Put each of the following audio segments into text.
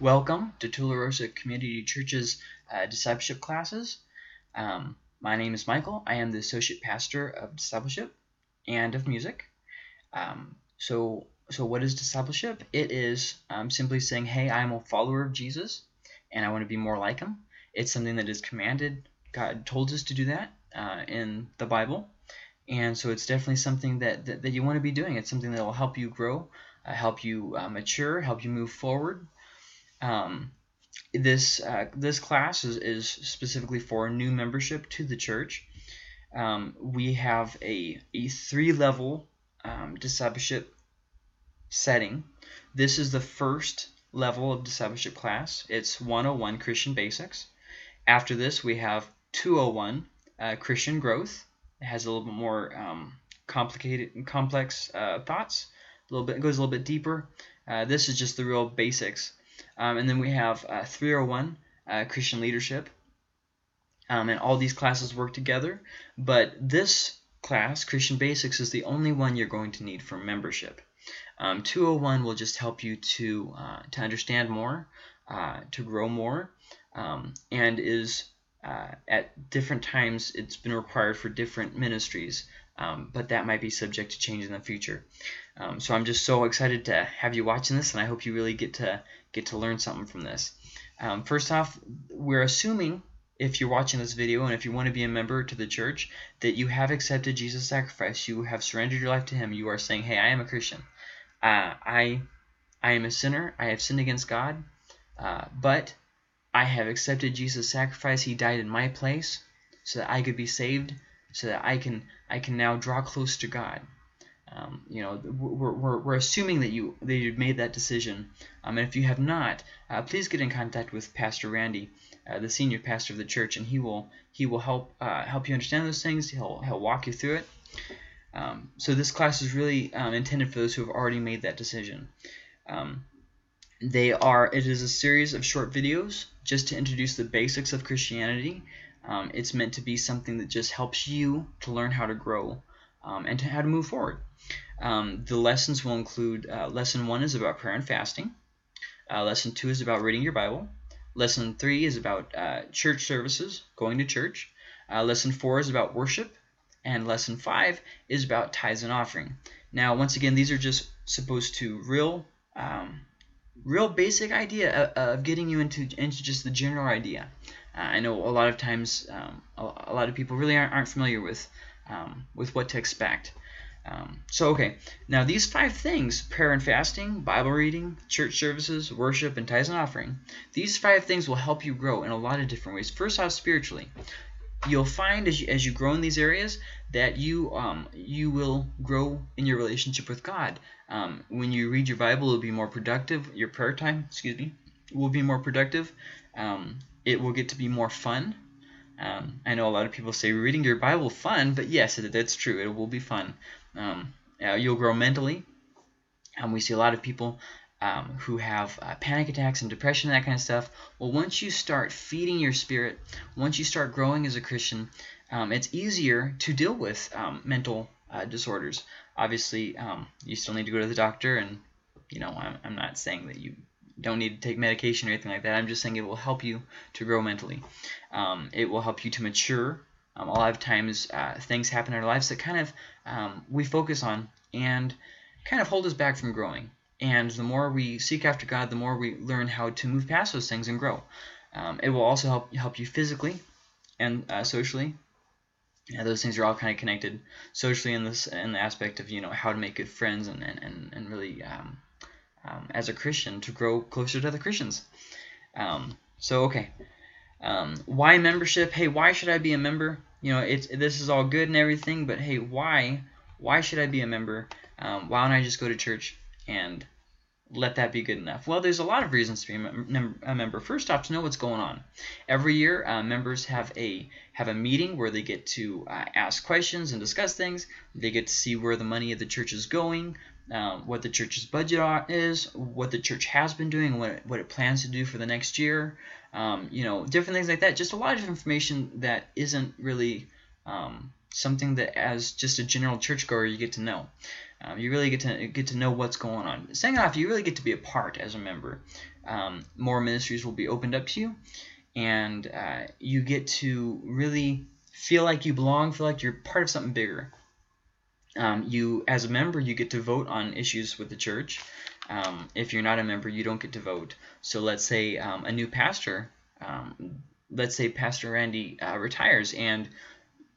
Welcome to Tularosa Community Church's uh, discipleship classes. Um, my name is Michael. I am the associate pastor of discipleship and of music. Um, so, so what is discipleship? It is um, simply saying, "Hey, I am a follower of Jesus, and I want to be more like Him." It's something that is commanded. God told us to do that uh, in the Bible, and so it's definitely something that, that, that you want to be doing. It's something that will help you grow, uh, help you uh, mature, help you move forward. Um, this uh, this class is, is specifically for new membership to the church. Um, we have a, a three level um, discipleship setting. This is the first level of discipleship class. It's 101 Christian Basics. After this, we have 201 uh, Christian Growth. It has a little bit more um, complicated, complex uh, thoughts. A little bit it goes a little bit deeper. Uh, this is just the real basics. Um, and then we have uh, 301 uh, Christian Leadership. Um, and all these classes work together. But this class, Christian Basics, is the only one you're going to need for membership. Um, 201 will just help you to, uh, to understand more, uh, to grow more, um, and is uh, at different times it's been required for different ministries, um, but that might be subject to change in the future. Um, so I'm just so excited to have you watching this, and I hope you really get to get to learn something from this. Um, first off, we're assuming if you're watching this video and if you want to be a member to the church, that you have accepted Jesus' sacrifice. You have surrendered your life to Him. You are saying, "Hey, I am a Christian. Uh, I, I am a sinner. I have sinned against God, uh, but I have accepted Jesus' sacrifice. He died in my place, so that I could be saved, so that I can I can now draw close to God." Um, you know, we're, we're, we're, assuming that you that you've made that decision, um, and if you have not, uh, please get in contact with Pastor Randy, uh, the senior pastor of the church, and he will he will help uh, help you understand those things. He'll he'll walk you through it. Um, so this class is really um, intended for those who have already made that decision. Um, they are it is a series of short videos just to introduce the basics of Christianity. Um, it's meant to be something that just helps you to learn how to grow and to how to move forward. Um, the lessons will include uh, lesson one is about prayer and fasting. Uh, lesson two is about reading your Bible. Lesson three is about uh, church services, going to church. Uh, lesson four is about worship. And lesson five is about tithes and offering. Now, once again, these are just supposed to real, um, real basic idea of, of, getting you into into just the general idea. Uh, I know a lot of times um, a, a, lot of people really aren't, aren't familiar with um, with what to expect. Um, so, okay, now these five things prayer and fasting, Bible reading, church services, worship, and tithes and offering these five things will help you grow in a lot of different ways. First off, spiritually. You'll find as you, as you grow in these areas that you um, you will grow in your relationship with God. Um, when you read your Bible, it'll be more productive. Your prayer time, excuse me, will be more productive. Um, it will get to be more fun. Um, I know a lot of people say reading your Bible fun, but yes, that's true. It will be fun. Um, uh, you'll grow mentally. Um, we see a lot of people um, who have uh, panic attacks and depression and that kind of stuff. Well, once you start feeding your spirit, once you start growing as a Christian, um, it's easier to deal with um, mental uh, disorders. Obviously, um, you still need to go to the doctor, and you know, I'm, I'm not saying that you don't need to take medication or anything like that. I'm just saying it will help you to grow mentally. Um, it will help you to mature um, a lot of times uh, things happen in our lives that kind of um, we focus on and kind of hold us back from growing. And the more we seek after God, the more we learn how to move past those things and grow. Um, it will also help help you physically and uh, socially. Yeah, those things are all kind of connected socially in this in the aspect of you know how to make good friends and and, and really um, as a Christian to grow closer to other Christians. Um, so okay, um, why membership? Hey, why should I be a member? You know, it's this is all good and everything, but hey, why? Why should I be a member? Um, why don't I just go to church and let that be good enough? Well, there's a lot of reasons to be a member. First off, to know what's going on. Every year, uh, members have a have a meeting where they get to uh, ask questions and discuss things. They get to see where the money of the church is going, um, what the church's budget is, what the church has been doing, what it, what it plans to do for the next year um, you know, different things like that. Just a lot of information that isn't really um, something that as just a general churchgoer you get to know. Um, you really get to get to know what's going on. Second off, you really get to be a part as a member. Um, more ministries will be opened up to you, and uh, you get to really feel like you belong, feel like you're part of something bigger. Um, you, as a member, you get to vote on issues with the church. Um, if you're not a member, you don't get to vote. So let's say um, a new pastor, um, let's say Pastor Randy uh, retires and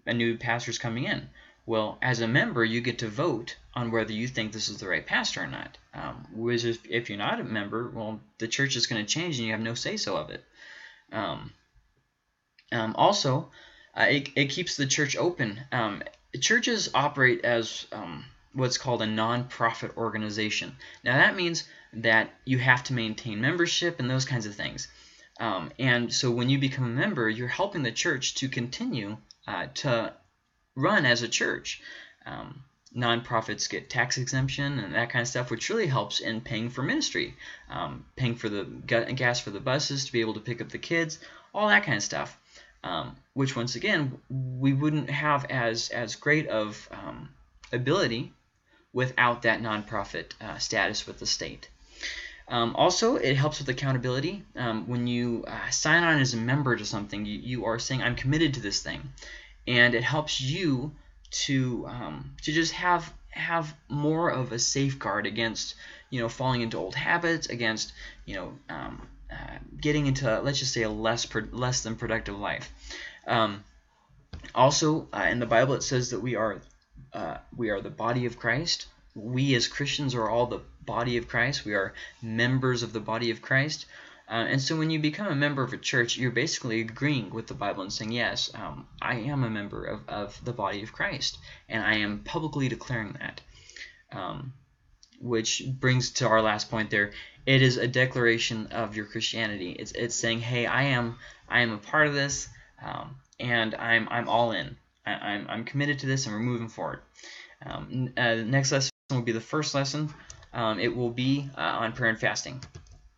a new pastor's coming in. Well, as a member, you get to vote on whether you think this is the right pastor or not. Um, whereas if, if, you're not a member, well, the church is going to change and you have no say-so of it. Um, um, also, uh, it, it keeps the church open. Churches operate as um, what's called a non-profit organization. Now that means that you have to maintain membership and those kinds of things. Um, and so when you become a member, you're helping the church to continue uh, to run as a church. Um, nonprofits get tax exemption and that kind of stuff, which really helps in paying for ministry, um, paying for the gas for the buses to be able to pick up the kids, all that kind of stuff. Um, which once again we wouldn't have as as great of um, ability without that nonprofit uh, status with the state. Um, also, it helps with accountability. Um, when you uh, sign on as a member to something, you, you are saying, I'm committed to this thing and it helps you to um, to just have have more of a safeguard against you know falling into old habits, against you know um, getting into let's just say a less less than productive life. Um, also, uh, in the Bible, it says that we are uh, we are the body of Christ. We as Christians are all the body of Christ. We are members of the body of Christ. Uh, and so when you become a member of a church, you're basically agreeing with the Bible and saying, yes, um, I am a member of, of the body of Christ, and I am publicly declaring that. Um, which brings to our last point there. It is a declaration of your Christianity. It's, it's saying, hey, I am I am a part of this, um, and I'm, I'm all in. I, am I'm, I'm committed to this, and we're moving forward. Um, uh, next lesson will be the first lesson. Um, it will be uh, on prayer and fasting.